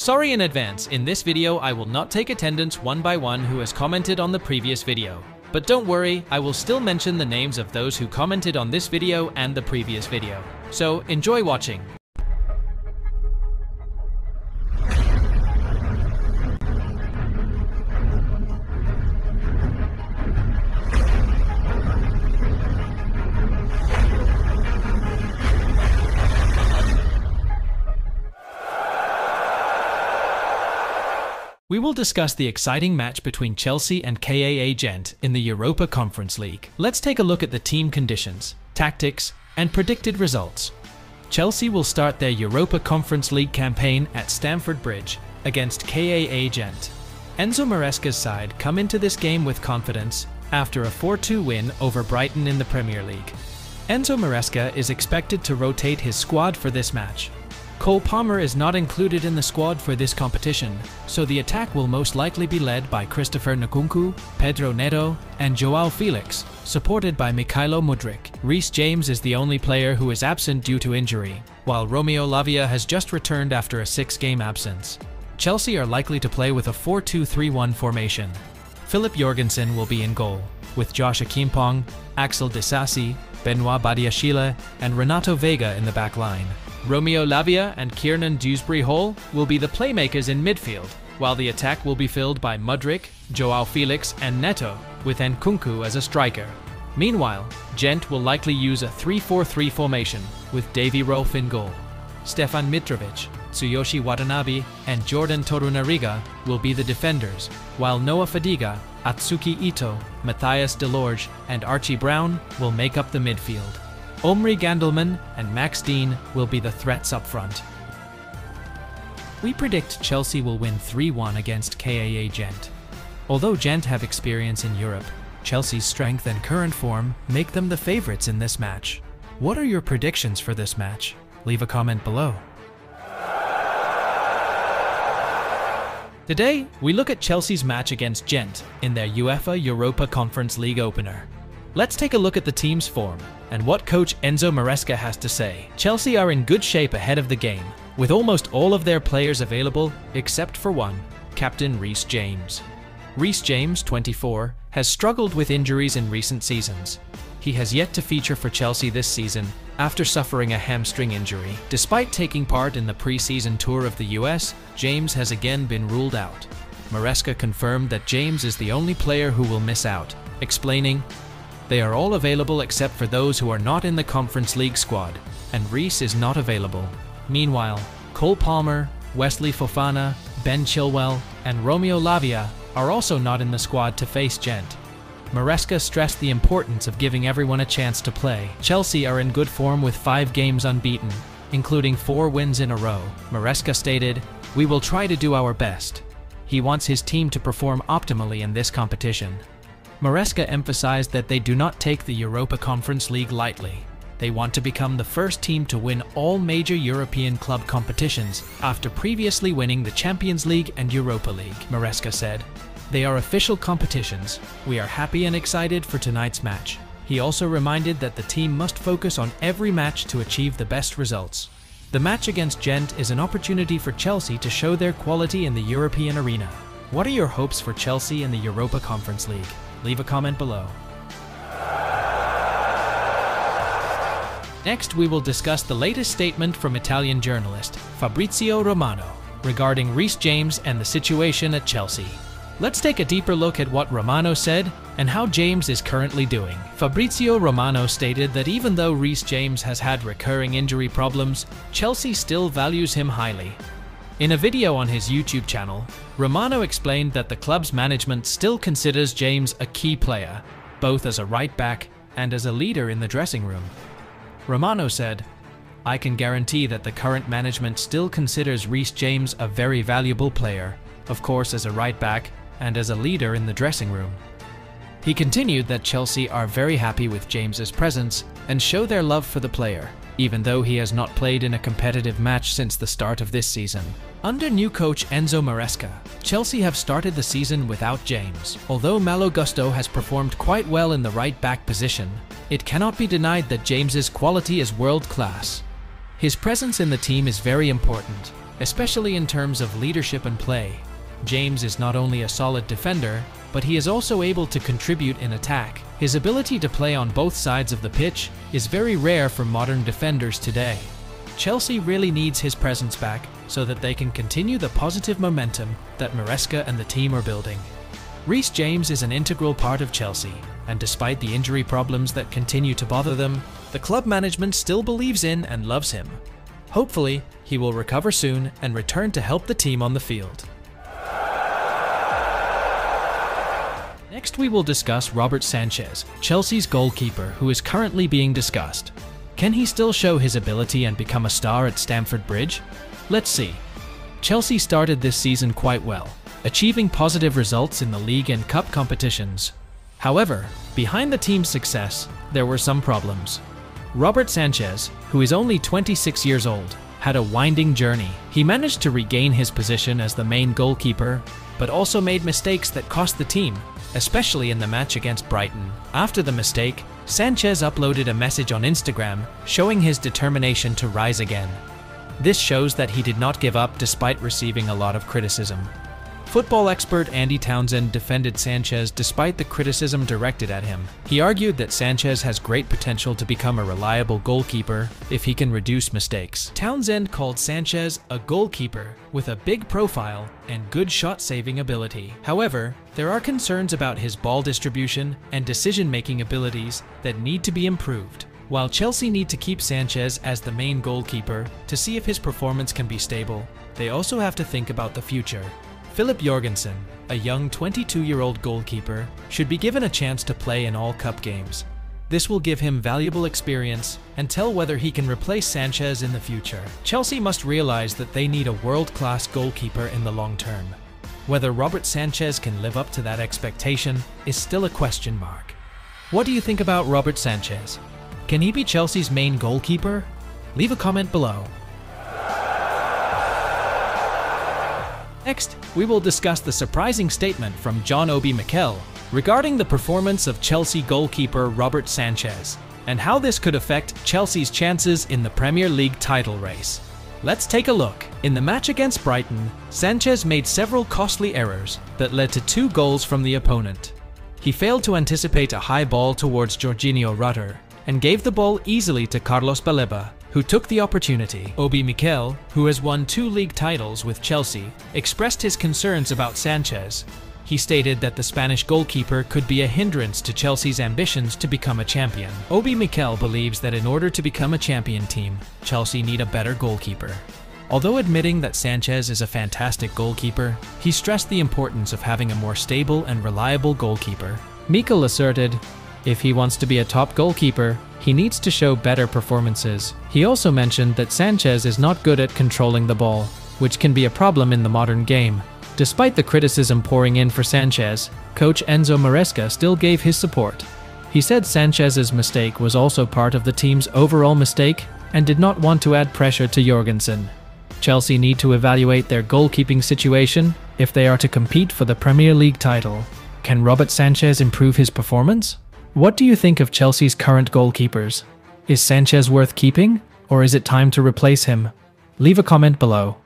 Sorry in advance, in this video I will not take attendance one by one who has commented on the previous video. But don't worry, I will still mention the names of those who commented on this video and the previous video. So enjoy watching. Will discuss the exciting match between Chelsea and KAA Gent in the Europa Conference League. Let's take a look at the team conditions, tactics, and predicted results. Chelsea will start their Europa Conference League campaign at Stamford Bridge against KAA Gent. Enzo Maresca's side come into this game with confidence after a 4-2 win over Brighton in the Premier League. Enzo Maresca is expected to rotate his squad for this match, Cole Palmer is not included in the squad for this competition, so the attack will most likely be led by Christopher Nkunku, Pedro Neto, and Joao Felix, supported by Mykhailo Mudryk. Reece James is the only player who is absent due to injury, while Romeo Lavia has just returned after a six-game absence. Chelsea are likely to play with a 4-2-3-1 formation. Filip Jorgensen will be in goal, with Josh Acheampong, Axel Disasi, Benoit Badiashile, and Renato Veiga in the back line. Romeo Lavia and Kiernan Dewsbury Hall will be the playmakers in midfield, while the attack will be filled by Mudryk, Joao Felix, and Neto, with Nkunku as a striker. Meanwhile, Gent will likely use a 3-4-3 formation, with Davy Roef in goal. Stefan Mitrovic, Tsuyoshi Watanabe, and Jordan Torunarigha will be the defenders, while Noah Fadiga, Atsuki Ito, Matthias Delorge, and Archie Brown will make up the midfield. Omri Gandelman and Max Dean will be the threats up front. We predict Chelsea will win 3-1 against KAA Gent. Although Gent have experience in Europe, Chelsea's strength and current form make them the favourites in this match. What are your predictions for this match? Leave a comment below. Today, we look at Chelsea's match against Gent in their UEFA Europa Conference League opener. Let's take a look at the team's form and what coach Enzo Maresca has to say. Chelsea are in good shape ahead of the game, with almost all of their players available except for one, captain Reece James. Reece James, 24, has struggled with injuries in recent seasons. He has yet to feature for Chelsea this season after suffering a hamstring injury. Despite taking part in the pre-season tour of the US, James has again been ruled out. Maresca confirmed that James is the only player who will miss out, explaining, they are all available except for those who are not in the Conference League squad, and Reece is not available. Meanwhile, Cole Palmer, Wesley Fofana, Ben Chilwell, and Romeo Lavia are also not in the squad to face Gent. Maresca stressed the importance of giving everyone a chance to play. Chelsea are in good form with five games unbeaten, including four wins in a row. Maresca stated, We will try to do our best. He wants his team to perform optimally in this competition. Maresca emphasized that they do not take the Europa Conference League lightly. They want to become the first team to win all major European club competitions after previously winning the Champions League and Europa League, Maresca said. They are official competitions. We are happy and excited for tonight's match. He also reminded that the team must focus on every match to achieve the best results. The match against Gent is an opportunity for Chelsea to show their quality in the European arena. What are your hopes for Chelsea in the Europa Conference League? Leave a comment below. Next, we will discuss the latest statement from Italian journalist Fabrizio Romano regarding Reece James and the situation at Chelsea. Let's take a deeper look at what Romano said and how James is currently doing. Fabrizio Romano stated that even though Reece James has had recurring injury problems, Chelsea still values him highly in a video on his YouTube channel, Romano explained that the club's management still considers James a key player, both as a right back and as a leader in the dressing room. Romano said, I can guarantee that the current management still considers Reece James a very valuable player, of course as a right back and as a leader in the dressing room. He continued that Chelsea are very happy with James's presence and show their love for the player, even though he has not played in a competitive match since the start of this season. Under new coach Enzo Maresca, Chelsea have started the season without James. Although Malo Gusto has performed quite well in the right back position, it cannot be denied that James's quality is world class. His presence in the team is very important, especially in terms of leadership and play. James is not only a solid defender, but he is also able to contribute in attack. His ability to play on both sides of the pitch is very rare for modern defenders today. Chelsea really needs his presence back so that they can continue the positive momentum that Maresca and the team are building. Reece James is an integral part of Chelsea, and despite the injury problems that continue to bother them, the club management still believes in and loves him. Hopefully, he will recover soon and return to help the team on the field. Next, we will discuss Robert Sanchez, Chelsea's goalkeeper, who is currently being discussed. Can he still show his ability and become a star at Stamford Bridge? Let's see. Chelsea started this season quite well, achieving positive results in the league and cup competitions. However, behind the team's success, there were some problems. Robert Sanchez, who is only 26 years old, had a winding journey. He managed to regain his position as the main goalkeeper, but also made mistakes that cost the team, especially in the match against Brighton. After the mistake, Sanchez uploaded a message on Instagram showing his determination to rise again. This shows that he did not give up despite receiving a lot of criticism. Football expert Andy Townsend defended Sanchez despite the criticism directed at him. He argued that Sanchez has great potential to become a reliable goalkeeper if he can reduce mistakes. Townsend called Sanchez a goalkeeper with a big profile and good shot-saving ability. However, there are concerns about his ball distribution and decision-making abilities that need to be improved. While Chelsea need to keep Sanchez as the main goalkeeper to see if his performance can be stable, they also have to think about the future. Filip Jorgensen, a young 22-year-old goalkeeper, should be given a chance to play in all cup games. This will give him valuable experience and tell whether he can replace Sanchez in the future. Chelsea must realize that they need a world-class goalkeeper in the long term. Whether Robert Sanchez can live up to that expectation is still a question mark. What do you think about Robert Sanchez? Can he be Chelsea's main goalkeeper? Leave a comment below. Next, we will discuss the surprising statement from John Obi Mikel regarding the performance of Chelsea goalkeeper Robert Sanchez and how this could affect Chelsea's chances in the Premier League title race. Let's take a look. In the match against Brighton, Sanchez made several costly errors that led to two goals from the opponent. He failed to anticipate a high ball towards Georginio Rutter and gave the ball easily to Carlos Baleba, who took the opportunity. Obi Mikel, who has won two league titles with Chelsea, expressed his concerns about Sanchez. He stated that the Spanish goalkeeper could be a hindrance to Chelsea's ambitions to become a champion. Obi Mikel believes that in order to become a champion team, Chelsea need a better goalkeeper. Although admitting that Sanchez is a fantastic goalkeeper, he stressed the importance of having a more stable and reliable goalkeeper. Mikel asserted, if he wants to be a top goalkeeper, he needs to show better performances. He also mentioned that Sanchez is not good at controlling the ball, which can be a problem in the modern game. Despite the criticism pouring in for Sanchez, coach Enzo Maresca still gave his support. He said Sanchez's mistake was also part of the team's overall mistake and did not want to add pressure to Jorgensen. Chelsea need to evaluate their goalkeeping situation if they are to compete for the Premier League title. Can Robert Sanchez improve his performance? What do you think of Chelsea's current goalkeepers? Is Sanchez worth keeping, or is it time to replace him? Leave a comment below.